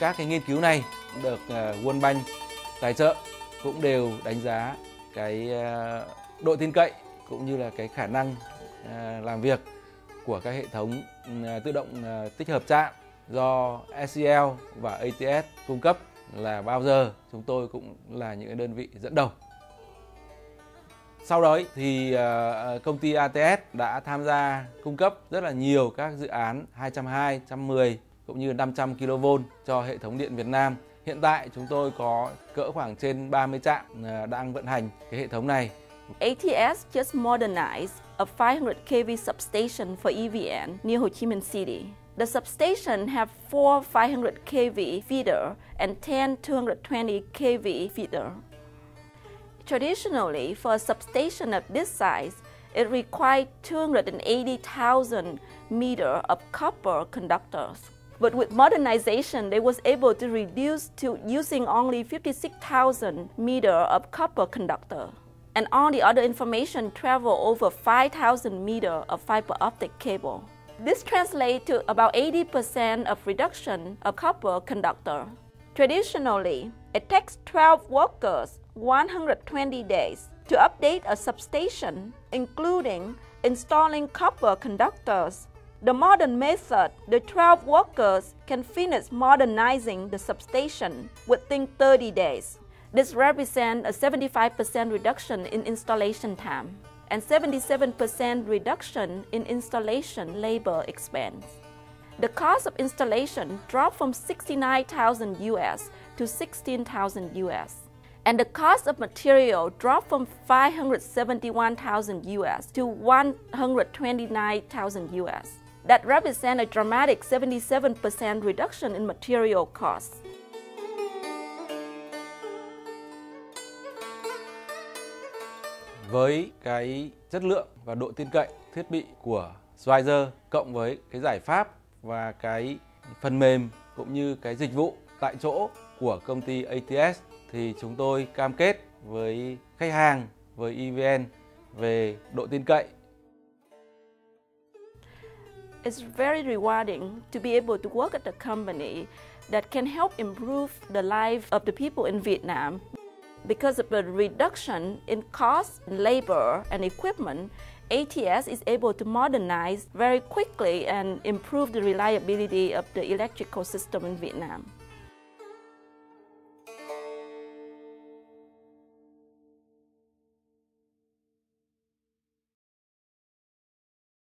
các cái nghiên cứu này được ờ, World Bank tài trợ cũng đều đánh giá cái ờ, độ tin cậy cũng như là cái khả năng ờ, làm việc của các hệ thống tự động tích hợp chạm do SEL và ATS cung cấp là bao giờ chúng tôi cũng là những đơn vị dẫn đầu. Sau đó thì công ty ATS đã tham gia cung cấp rất là nhiều các dự án 220, 110 cũng như 500 kV cho hệ thống điện Việt Nam. Hiện tại chúng tôi có cỡ khoảng trên 30 trạm à, đang vận hành cái hệ thống này. ATS just modernized a 500 kV substation for EVN near Ho Chi Minh City. The substation have four 500 kV feeder and 10 220 kV feeder. Traditionally, for a substation of this size, it required 280,000 meter of copper conductors. But with modernization, they was able to reduce to using only 56,000 meter of copper conductor. And all the other information travel over 5,000 meter of fiber optic cable. This translates to about 80% of reduction of copper conductor. Traditionally, it takes 12 workers 120 days to update a substation, including installing copper conductors the modern method, the 12 workers can finish modernizing the substation within 30 days. This represents a 75% reduction in installation time and 77% reduction in installation labor expense. The cost of installation dropped from 69,000 US to 16,000 US. And the cost of material dropped from 571,000 US to 129,000 US. That represents a dramatic 77% reduction in material costs. Với cái chất lượng và độ tin cậy thiết bị của Swizer cộng với cái giải pháp và cái phần mềm cũng như cái dịch vụ tại chỗ của công ty ATS thì chúng tôi cam kết với khách hàng, với EVN về độ tin cậy it's very rewarding to be able to work at a company that can help improve the life of the people in Vietnam. Because of the reduction in cost, labor, and equipment, ATS is able to modernize very quickly and improve the reliability of the electrical system in Vietnam.